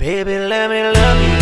Baby, let me love you.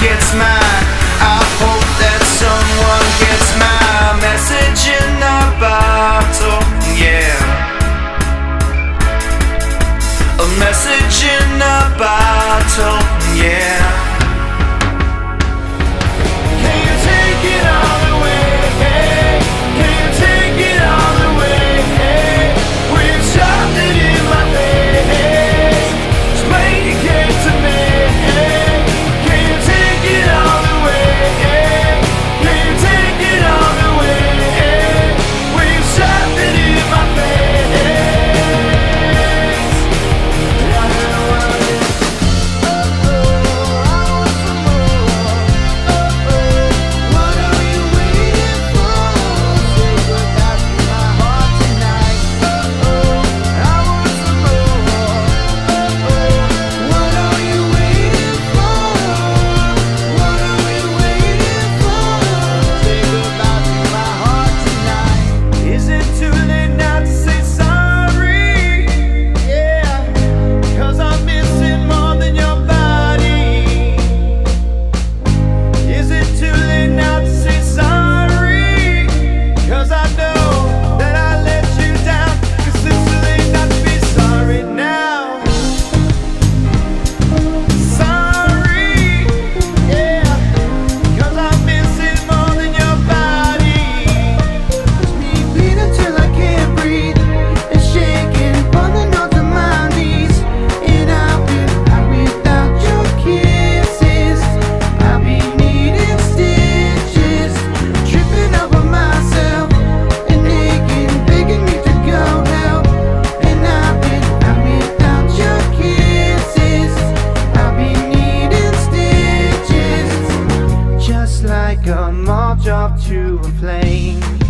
gets mine I hope that someone gets my message in the bottle, oh, yeah. A message in the bottle, oh, yeah. dropped to a plane.